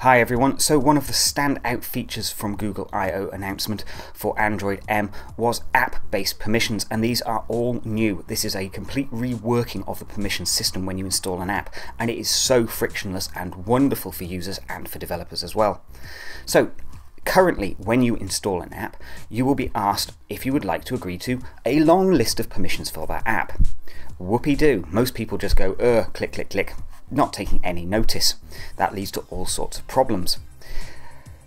Hi everyone, so one of the standout features from Google I.O. announcement for Android M was app-based permissions and these are all new. This is a complete reworking of the permission system when you install an app and it is so frictionless and wonderful for users and for developers as well. So Currently, when you install an app, you will be asked if you would like to agree to a long list of permissions for that app. Whoopie do. Most people just go, uh, click, click, click not taking any notice. That leads to all sorts of problems.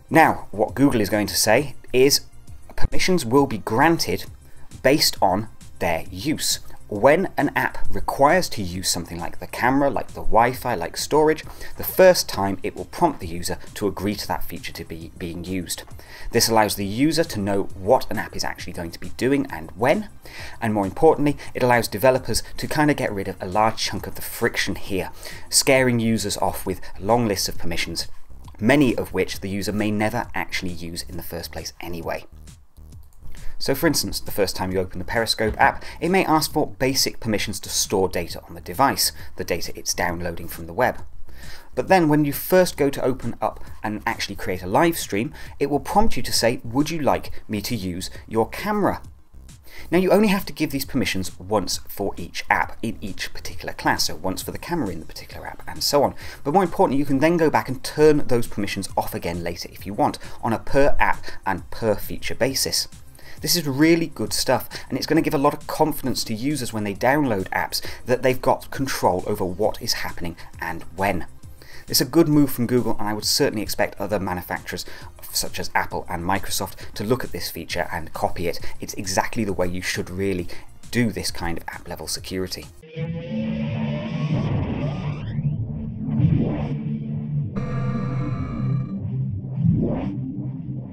Now, what Google is going to say is permissions will be granted based on their use. When an app requires to use something like the camera, like the Wi-Fi, like storage, the first time it will prompt the user to agree to that feature to be being used. This allows the user to know what an app is actually going to be doing and when, and more importantly, it allows developers to kind of get rid of a large chunk of the friction here, scaring users off with long lists of permissions, many of which the user may never actually use in the first place anyway. So for instance, the first time you open the Periscope app, it may ask for basic permissions to store data on the device, the data it's downloading from the web. But then when you first go to open up and actually create a live stream, it will prompt you to say, would you like me to use your camera? Now you only have to give these permissions once for each app in each particular class, so once for the camera in the particular app and so on. But more importantly, you can then go back and turn those permissions off again later if you want, on a per app and per feature basis. This is really good stuff and it's going to give a lot of confidence to users when they download apps that they've got control over what is happening and when. It's a good move from Google and I would certainly expect other manufacturers such as Apple and Microsoft to look at this feature and copy it. It's exactly the way you should really do this kind of app level security.